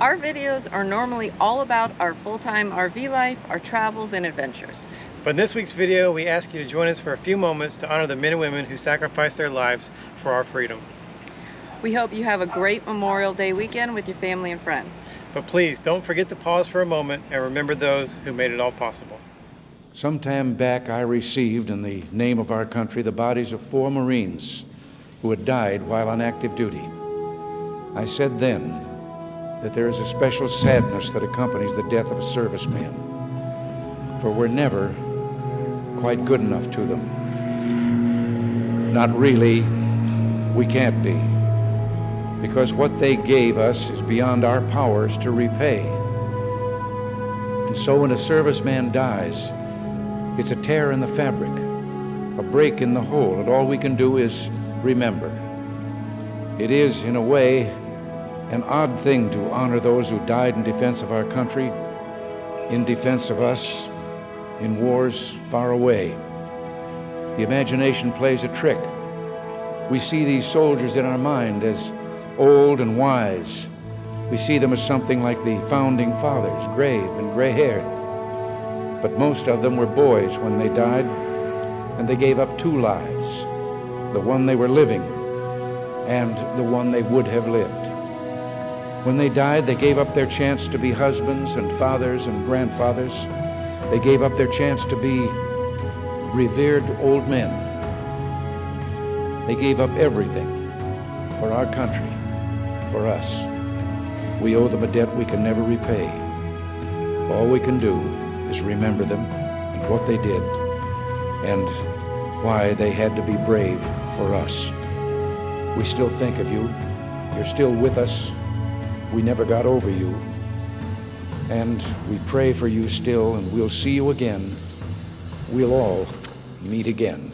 Our videos are normally all about our full-time RV life, our travels and adventures. But in this week's video, we ask you to join us for a few moments to honor the men and women who sacrificed their lives for our freedom. We hope you have a great Memorial Day weekend with your family and friends. But please don't forget to pause for a moment and remember those who made it all possible. Some time back, I received, in the name of our country, the bodies of four Marines who had died while on active duty. I said then that there is a special sadness that accompanies the death of a serviceman, for we're never quite good enough to them. Not really, we can't be, because what they gave us is beyond our powers to repay. And so when a serviceman dies, it's a tear in the fabric, a break in the whole, and all we can do is remember. It is, in a way, an odd thing to honor those who died in defense of our country, in defense of us, in wars far away. The imagination plays a trick. We see these soldiers in our mind as old and wise. We see them as something like the founding fathers, grave and gray haired. But most of them were boys when they died, and they gave up two lives the one they were living and the one they would have lived. When they died, they gave up their chance to be husbands and fathers and grandfathers. They gave up their chance to be revered old men. They gave up everything for our country, for us. We owe them a debt we can never repay. All we can do is remember them and what they did and why they had to be brave for us. We still think of you. You're still with us. We never got over you. And we pray for you still, and we'll see you again. We'll all meet again.